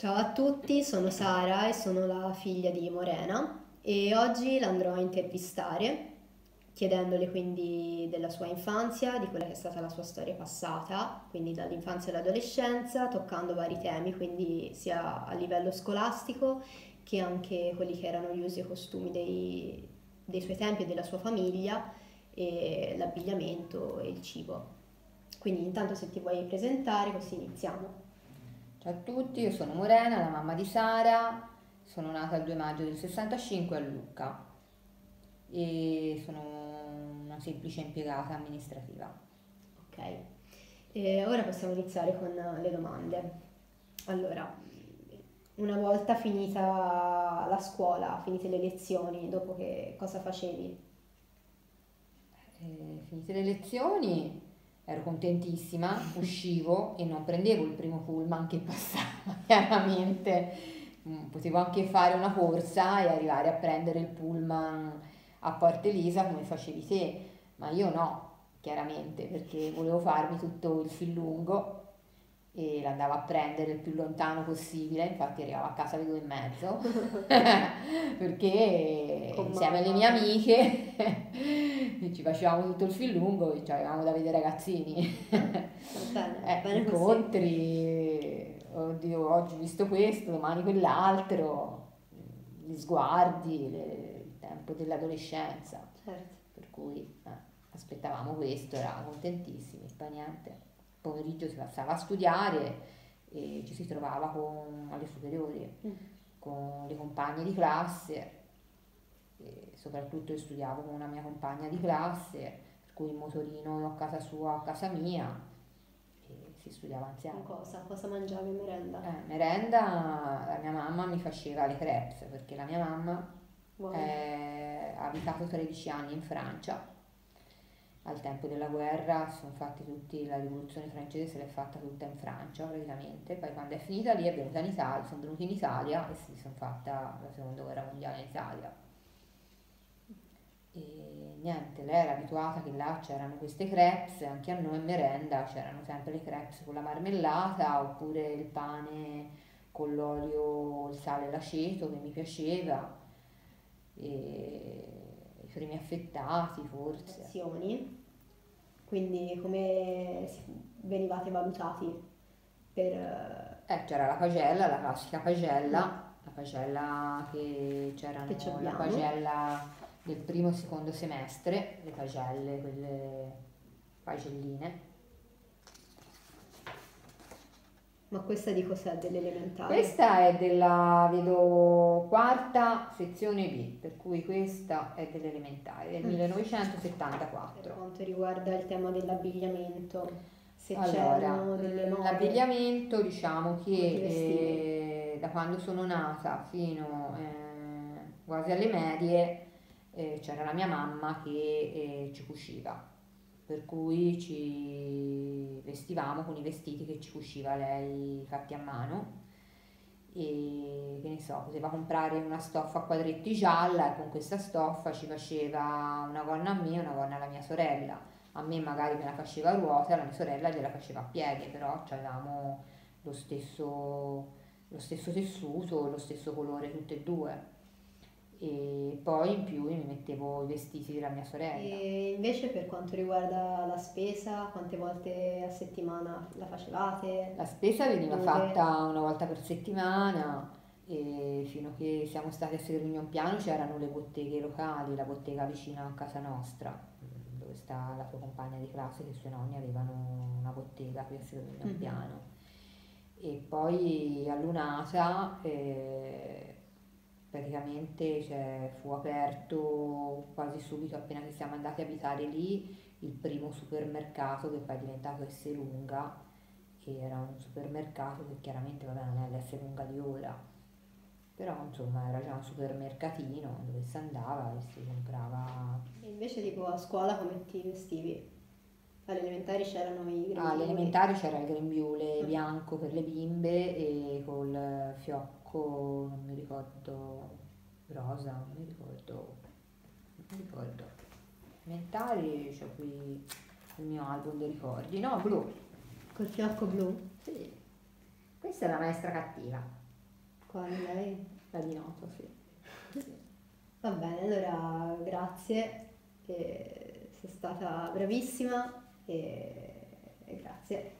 Ciao a tutti, sono Sara e sono la figlia di Morena e oggi l'andrò a intervistare chiedendole quindi della sua infanzia, di quella che è stata la sua storia passata, quindi dall'infanzia all'adolescenza, toccando vari temi, quindi sia a livello scolastico che anche quelli che erano gli usi e costumi dei, dei suoi tempi e della sua famiglia e l'abbigliamento e il cibo. Quindi intanto se ti vuoi presentare così iniziamo. Ciao a tutti, io sono Morena, la mamma di Sara, sono nata il 2 maggio del 65 a Lucca e sono una semplice impiegata amministrativa. Ok, e ora possiamo iniziare con le domande. Allora, una volta finita la scuola, finite le lezioni, dopo che cosa facevi? Eh, finite le lezioni ero contentissima, uscivo e non prendevo il primo pullman che passava, chiaramente. Mm, potevo anche fare una corsa e arrivare a prendere il pullman a Porta Elisa come facevi te, ma io no, chiaramente, perché volevo farmi tutto il fil lungo e l'andavo a prendere il più lontano possibile, infatti arrivavo a casa alle due e mezzo, perché Con insieme alle mie amiche ci facevamo tutto il fil lungo e avevamo da vedere ragazzini. Bene, eh, incontri, oddio, oggi ho visto questo, domani quell'altro, gli sguardi, le, il tempo dell'adolescenza. Certo. Per cui eh, aspettavamo questo, eravamo contentissimi, poi niente pomeriggio si passava a studiare e ci si trovava con, alle superiori mm. con le compagne di classe, soprattutto io studiavo con una mia compagna di classe, per cui il motorino a casa sua, a casa mia, si studiava insieme. Cosa? Cosa mangiavi merenda? Eh, merenda, la mia mamma mi faceva le crepes, perché la mia mamma wow. eh, ha abitato 13 anni in Francia al tempo della guerra sono fatti tutti, la rivoluzione francese se l'è fatta tutta in Francia praticamente, poi quando è finita lì è venuta in Italia, sono venuti in Italia e si sono fatta la seconda guerra mondiale in Italia. E niente, lei era abituata che là c'erano queste crepes, anche a noi in merenda c'erano sempre le crepes con la marmellata oppure il pane con l'olio, il sale e l'aceto che mi piaceva. E primi affettati forse. Azioni. Quindi come venivate valutati per... Eh, c'era la pagella, la classica pagella, mm. la pagella che c'era la pagella del primo e secondo semestre, le pagelle, quelle pagelline Ma questa di cos'è? Dell'elementare? Questa è della, vedo, quarta sezione B, per cui questa è dell'elementare, del mm. 1974. Per quanto riguarda il tema dell'abbigliamento, se allora, delle nuove... L'abbigliamento diciamo che eh, da quando sono nata fino eh, quasi alle medie eh, c'era la mia mamma che eh, ci cuciva per cui ci vestivamo con i vestiti che ci cuciva lei fatti a mano e che ne so, poteva comprare una stoffa a quadretti gialla e con questa stoffa ci faceva una gonna a me e una gonna alla mia sorella. A me magari me la faceva a ruote, alla mia sorella gliela faceva a pieghe, però avevamo lo stesso, lo stesso tessuto, lo stesso colore tutte e due e poi in più mi mettevo i vestiti della mia sorella. E invece per quanto riguarda la spesa, quante volte a settimana la facevate? La spesa veniva Dove? fatta una volta per settimana e fino a che siamo stati a Segrignon Piano c'erano le botteghe locali, la bottega vicina a casa nostra, dove sta la tua compagna di classe che i suoi nonni avevano una bottega qui a Segrignon mm-hmm. Piano. E poi a Lunata... Eh, praticamente cioè, fu aperto quasi subito appena che siamo andati a abitare lì il primo supermercato che poi è diventato Esselunga che era un supermercato che chiaramente vabbè, non è l'Esselunga di ora però insomma era già un supermercatino dove si andava e si comprava e invece tipo a scuola come ti vestivi? Alle elementari c'erano i grembiuli? Ah, alle elementari c'era il grembiule mm. bianco per le bimbe e col fiocco non mi ricordo, rosa, non mi ricordo, non mi ricordo. Mentali, c'ho qui il mio album dei ricordi, no, blu. Col fiocco blu? Sì. Questa è la maestra cattiva. qua con lei? La di noto, sì. Va bene, allora grazie, sei stata bravissima e, e grazie.